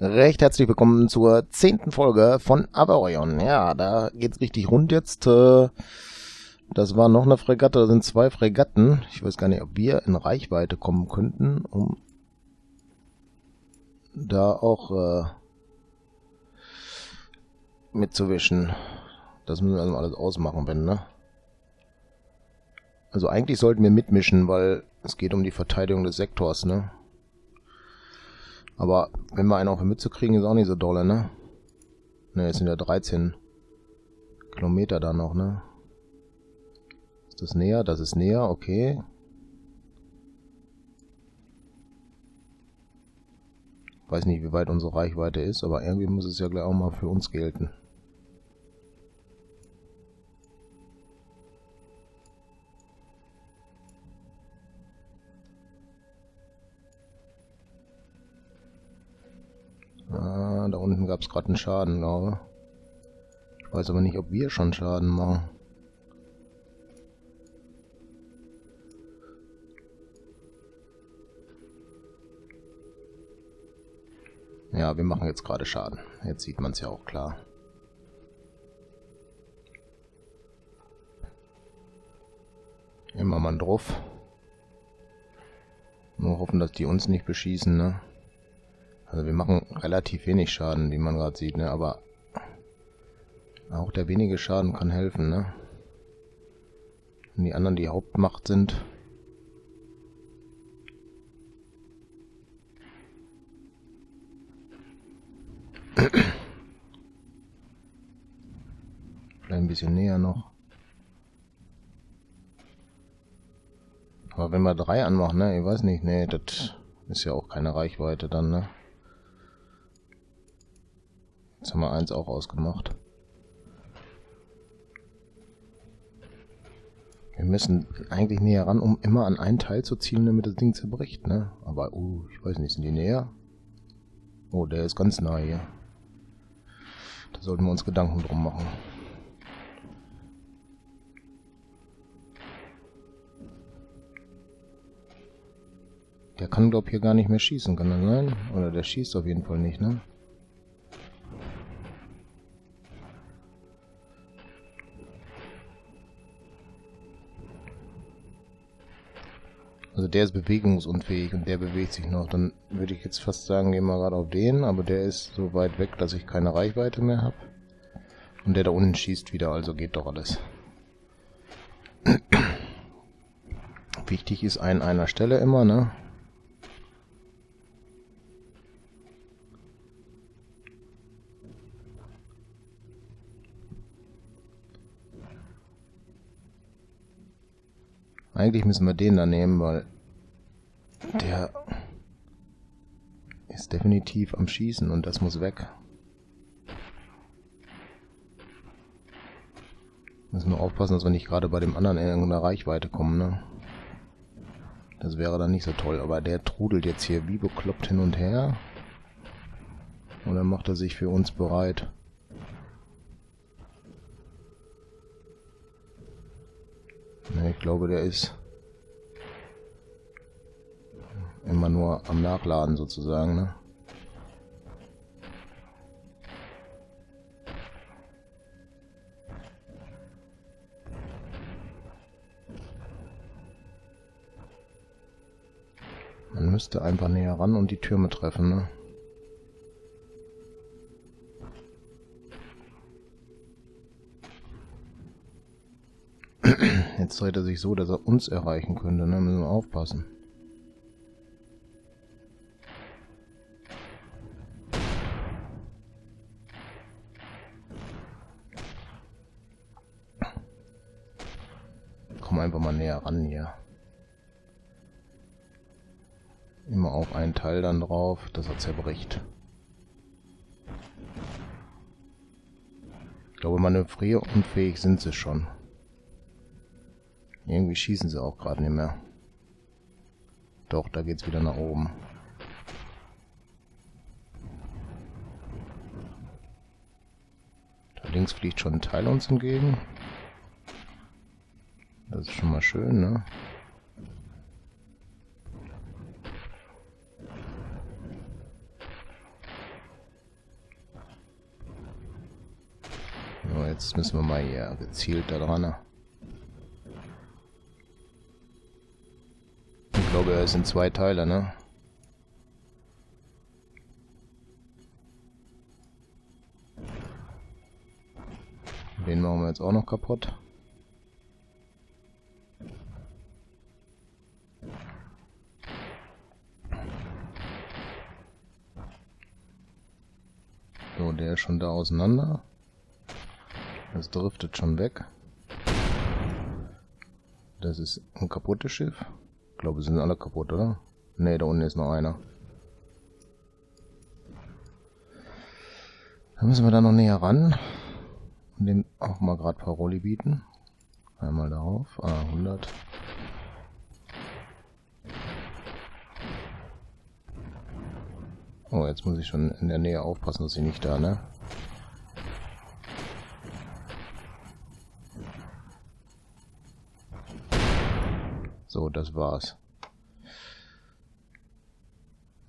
Recht herzlich willkommen zur zehnten Folge von Averion. Ja, da geht's richtig rund jetzt. Äh, das war noch eine Fregatte, da sind zwei Fregatten. Ich weiß gar nicht, ob wir in Reichweite kommen könnten, um da auch äh, mitzuwischen. Das müssen wir also alles ausmachen, wenn, ne? Also eigentlich sollten wir mitmischen, weil es geht um die Verteidigung des Sektors, ne? Aber wenn wir einen auf die Mütze kriegen, ist auch nicht so dolle, ne? Ne, es sind ja 13 Kilometer da noch, ne? Ist das näher? Das ist näher, okay. Weiß nicht, wie weit unsere Reichweite ist, aber irgendwie muss es ja gleich auch mal für uns gelten. Da unten gab es gerade einen Schaden, glaube ich. weiß aber nicht, ob wir schon Schaden machen. Ja, wir machen jetzt gerade Schaden. Jetzt sieht man es ja auch klar. Immer mal drauf. Nur hoffen, dass die uns nicht beschießen, ne? Also wir machen relativ wenig Schaden, wie man gerade sieht, ne? Aber auch der wenige Schaden kann helfen, ne? Wenn die anderen die Hauptmacht sind. Vielleicht ein bisschen näher noch. Aber wenn wir drei anmachen, ne? Ich weiß nicht, ne, das ist ja auch keine Reichweite dann, ne? Jetzt haben wir eins auch ausgemacht. Wir müssen eigentlich näher ran, um immer an einen Teil zu zielen, damit das Ding zerbricht, ne? Aber, uh, ich weiß nicht, sind die näher? Oh, der ist ganz nah hier. Da sollten wir uns Gedanken drum machen. Der kann, glaube ich, hier gar nicht mehr schießen, kann das sein? Oder der schießt auf jeden Fall nicht, ne? Also der ist bewegungsunfähig und der bewegt sich noch. Dann würde ich jetzt fast sagen, gehen wir gerade auf den, aber der ist so weit weg, dass ich keine Reichweite mehr habe. Und der da unten schießt wieder, also geht doch alles. Wichtig ist ein einer Stelle immer, ne? Eigentlich müssen wir den da nehmen, weil der ist definitiv am Schießen und das muss weg. Müssen wir aufpassen, dass wir nicht gerade bei dem anderen in irgendeiner Reichweite kommen, ne? Das wäre dann nicht so toll, aber der trudelt jetzt hier wie bekloppt hin und her. Und dann macht er sich für uns bereit. Glaube, der ist immer nur am Nachladen sozusagen, ne? Man müsste einfach näher ran und die Türme treffen, ne? Dreht er sich so, dass er uns erreichen könnte, ne? Müssen wir aufpassen. Komm einfach mal näher ran hier. Immer auf einen Teil dann drauf, dass er zerbricht. Ich glaube, manövrierunfähig sind sie schon. Irgendwie schießen sie auch gerade nicht mehr. Doch, da geht's wieder nach oben. Da links fliegt schon ein Teil uns entgegen. Das ist schon mal schön, ne? Jetzt müssen wir mal hier gezielt da dran. Ne? Glaube, es sind zwei Teile, ne? Den machen wir jetzt auch noch kaputt. So, der ist schon da auseinander. Das driftet schon weg. Das ist ein kaputtes Schiff. Ich glaube, sie sind alle kaputt, oder? Ne, da unten ist noch einer. Da müssen wir da noch näher ran. Und dem auch mal gerade Paroli bieten. Einmal darauf. Ah, 100. Oh, jetzt muss ich schon in der Nähe aufpassen, dass ich nicht da, ne? So, das war's.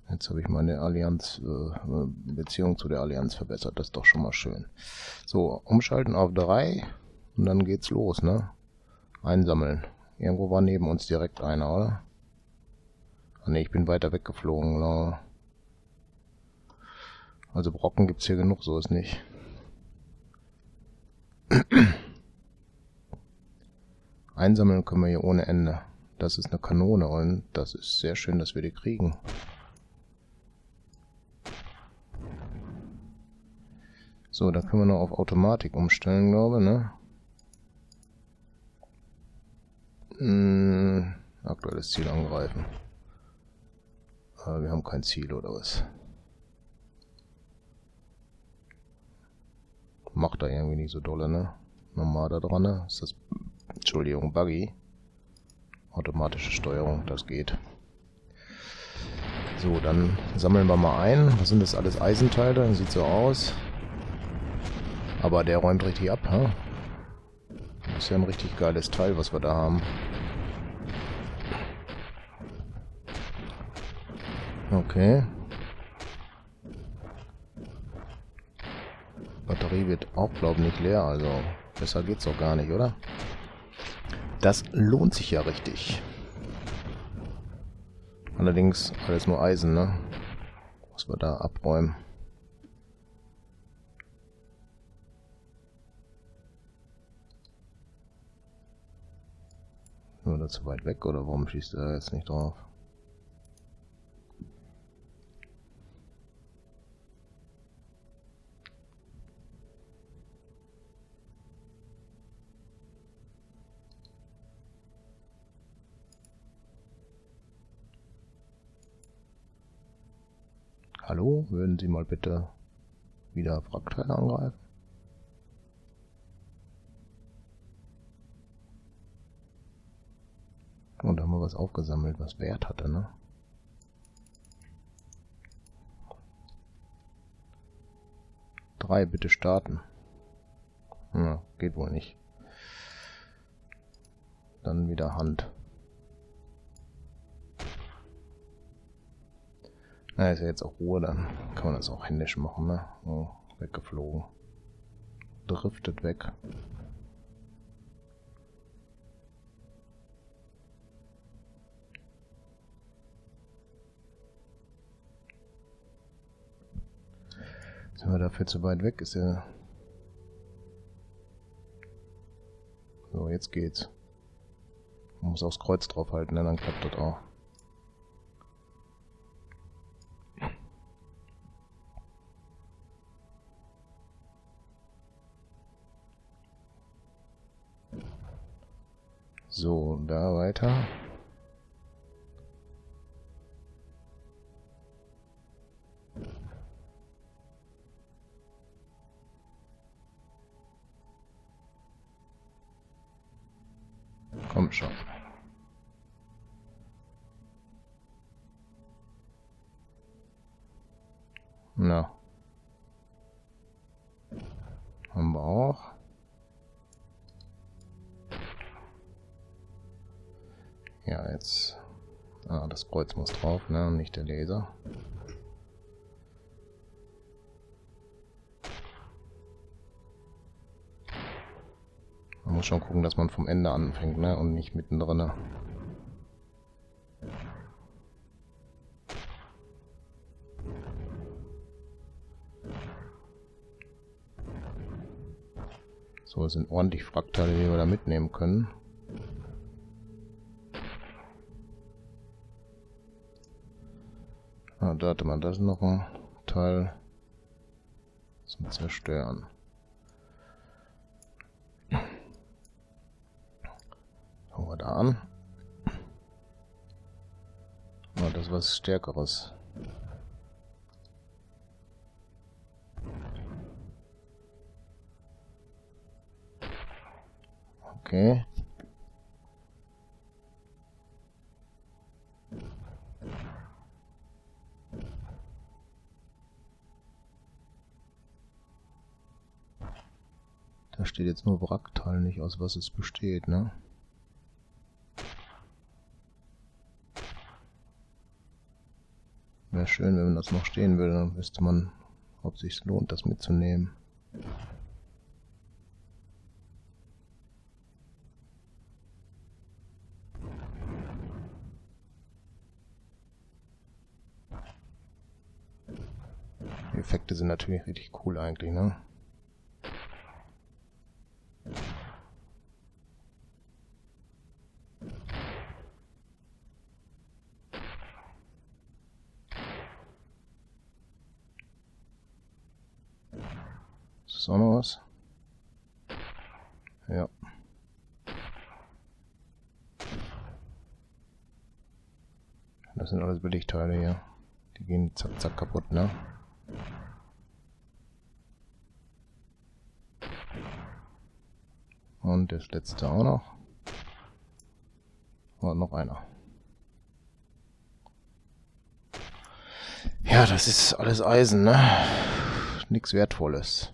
Jetzt habe ich meine Allianz, äh, Beziehung zu der Allianz verbessert. Das ist doch schon mal schön. So, umschalten auf 3 und dann geht's los, ne? Einsammeln. Irgendwo war neben uns direkt einer, oder? Ah ne, ich bin weiter weggeflogen. Also Brocken gibt's hier genug, so ist nicht. Einsammeln können wir hier ohne Ende. Das ist eine Kanone und das ist sehr schön, dass wir die kriegen. So, da können wir noch auf Automatik umstellen, glaube ich, ne? Hm, aktuelles Ziel angreifen. Aber wir haben kein Ziel, oder was? macht er irgendwie nicht so dolle, ne? Normal da dran, ne? Ist das, Entschuldigung, Buggy. Automatische Steuerung, das geht. So, dann sammeln wir mal ein. Was sind das alles Eisenteile? Sieht so aus. Aber der räumt richtig ab, hä? Das ist ja ein richtig geiles Teil, was wir da haben. Okay. Batterie wird auch, glaube ich, nicht leer, also besser geht's doch gar nicht, oder? Das lohnt sich ja richtig. Allerdings alles nur Eisen, ne? Was wir da abräumen. Nur da zu weit weg, oder warum schießt er jetzt nicht drauf? Würden Sie mal bitte wieder Wrackteile angreifen? Und da haben wir was aufgesammelt, was Wert hatte, ne? Drei, bitte starten. Ja, geht wohl nicht. Dann wieder Hand. Na, ist ja jetzt auch Ruhe, dann kann man das auch händisch machen, ne? Oh, weggeflogen. Driftet weg. Sind wir dafür zu weit weg? Ist ja... So, jetzt geht's. Man muss aufs Kreuz draufhalten, ne? dann klappt das auch. Weiter. Komm schon. Kreuz muss drauf, ne? Und nicht der Laser. Muss schon gucken, dass man vom Ende anfängt, ne? Und nicht mittendrin. So, es sind ordentlich Fraktale, die wir da mitnehmen können. Ah, da hatte man das noch ein Teil zum Zerstören. Fangen wir da an. Oh, das ist was Stärkeres. Okay. Da steht jetzt nur Wrackteil, nicht aus was es besteht, ne? Wäre schön, wenn das noch stehen würde, dann wüsste man, ob es sich lohnt, das mitzunehmen. Die Effekte sind natürlich richtig cool eigentlich, ne? Ist auch noch was? Ja. Das sind alles Billigteile hier. Die gehen zack zack kaputt, ne? Und das letzte auch noch. Und noch einer. Ja, das ist alles Eisen, ne? Nichts Wertvolles.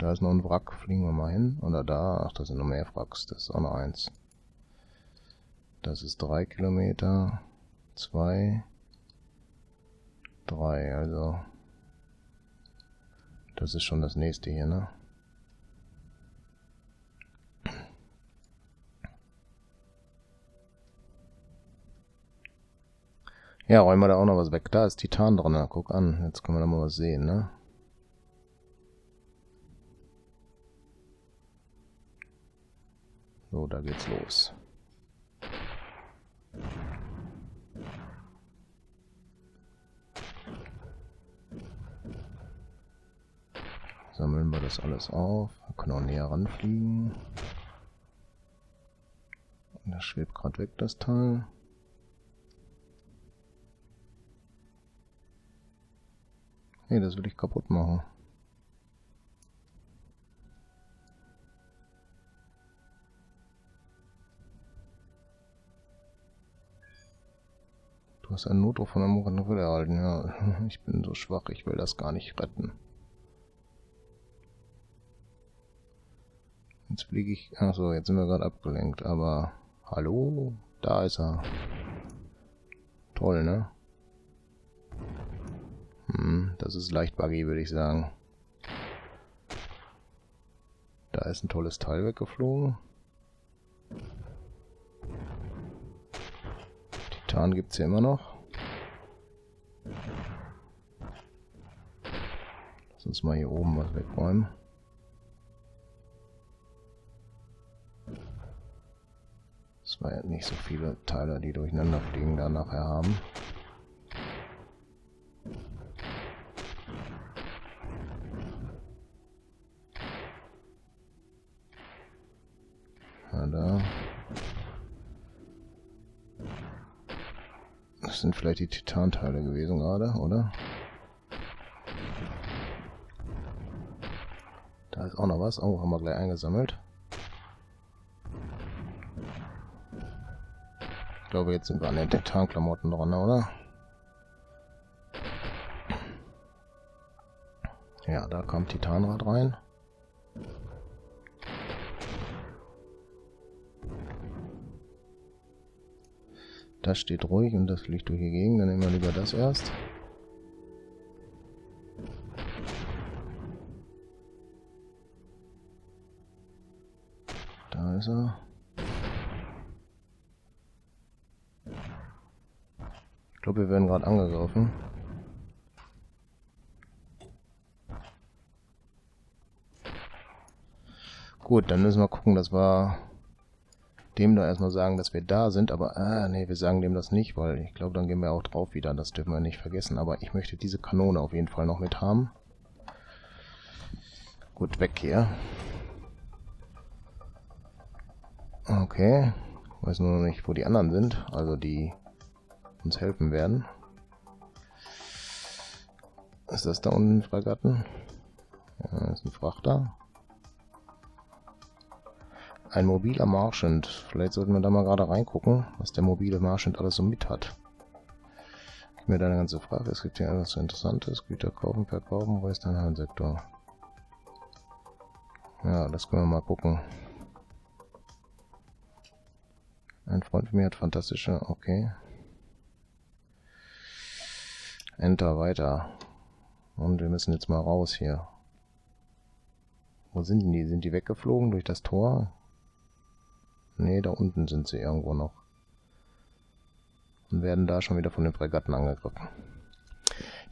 Da ist noch ein Wrack, fliegen wir mal hin. Oder da, ach, da sind noch mehr Wracks, das ist auch noch eins. Das ist drei Kilometer, zwei, drei, also das ist schon das nächste hier, ne? Ja, räumen wir da auch noch was weg. Da ist Titan drin. Guck an. Jetzt können wir da mal was sehen, ne? So, da geht's los. Sammeln wir das alles auf. Wir können auch näher ranfliegen. Das schwebt gerade weg, das Teil. Nee, das will ich kaputt machen. Du hast einen Notruf von einem Muranril erhalten. Ja, ich bin so schwach, ich will das gar nicht retten. Jetzt fliege ich... Achso, jetzt sind wir gerade abgelenkt, aber... Hallo? Da ist er. Toll, ne? Hm, das ist leicht buggy, würde ich sagen. Da ist ein tolles Teil weggeflogen. Titan gibt es hier immer noch. Lass uns mal hier oben was wegräumen. Es war ja nicht so viele Teile, die durcheinander fliegen, da nachher haben. Das sind vielleicht die Titanteile gewesen gerade, oder? Da ist auch noch was. Oh, haben wir gleich eingesammelt. Ich glaube, jetzt sind wir an den Titanklamotten dran, oder? Ja, da kam Titanrad rein. Das steht ruhig und das fliegt durch die Gegend. Dann nehmen wir lieber das erst. ist er. Ich glaube, wir werden gerade angegriffen. Gut, dann müssen wir gucken, dass wir dem da erstmal sagen, dass wir da sind, aber ah, nee, wir sagen dem das nicht, weil ich glaube, dann gehen wir auch drauf wieder, das dürfen wir nicht vergessen, aber ich möchte diese Kanone auf jeden Fall noch mit haben. Gut, weg hier. Okay, weiß nur noch nicht, wo die anderen sind, also die uns helfen werden. Ist das da unten ein Fregatten? Ja, ist ein Frachter. Ein mobiler Marchand. Vielleicht sollten wir da mal gerade reingucken, was der mobile Marchand alles so mit hat. Gib mir da eine ganze Frage. Es gibt hier etwas Interessantes. Güter kaufen, verkaufen. Wo ist dein Handsektor? Ja, das können wir mal gucken. Ein Freund von mir hat fantastische... Okay. Enter weiter. Und wir müssen jetzt mal raus hier. Wo sind die? Sind die weggeflogen durch das Tor? Ne, da unten sind sie irgendwo noch. Und werden da schon wieder von den Fregatten angegriffen.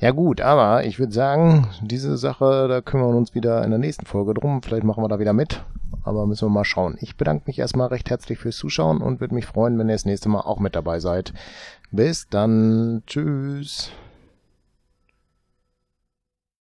Ja gut, aber ich würde sagen, diese Sache, da kümmern wir uns wieder in der nächsten Folge drum. Vielleicht machen wir da wieder mit, aber müssen wir mal schauen. Ich bedanke mich erstmal recht herzlich fürs Zuschauen und würde mich freuen, wenn ihr das nächste Mal auch mit dabei seid. Bis dann. Tschüss.